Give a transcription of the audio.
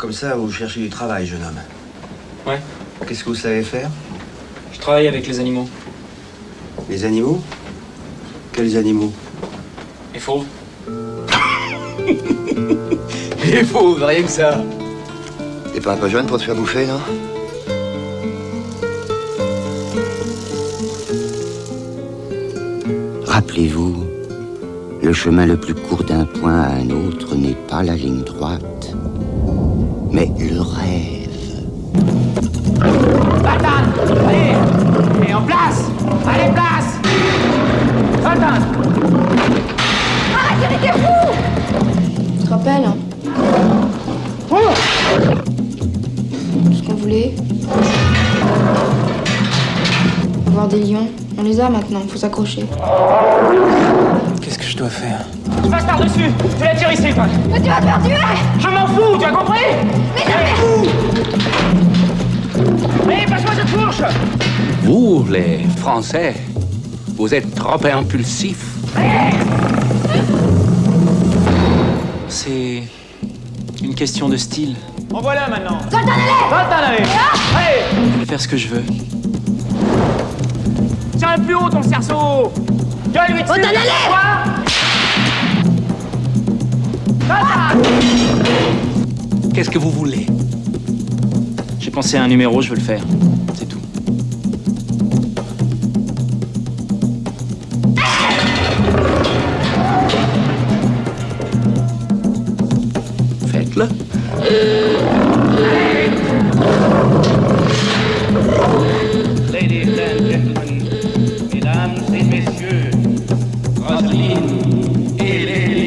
Comme ça, vous cherchez du travail, jeune homme. Ouais. Qu'est-ce que vous savez faire? Je travaille avec les animaux. Les animaux? Quels animaux? Les fauves. Les fauves, rien que ça. T'es pas un peu jeune pour te faire bouffer, non? Rappelez-vous, le chemin le plus court d'un point à un autre n'est pas la ligne droite, mais le rêve. Zoltan Allez. Et en place. Allez, place. Zoltan Arrête, t'es fou Tu te rappelles hein? Tout ce qu'on voulait. Avoir des lions. On les a maintenant, faut s'accrocher. Qu'est-ce que je dois faire Tu passes par-dessus Tu la tires ici, toi Mais tu vas te faire tuer Je m'en fous, tu as compris Mais jamais Allez, passe-moi cette fourche Vous, les Français, vous êtes trop impulsifs. C'est une question de style. En voilà maintenant Zoltan, allez Zoltan, allez Allez Je vais faire ce que je veux plus haut, ton cerceau Gueule, mais tu... Oh, t'en Qu'est-ce que vous voulez J'ai pensé à un numéro, je veux le faire. C'est tout. Faites-le. Euh, Mesdames et messieurs, Roselyne et les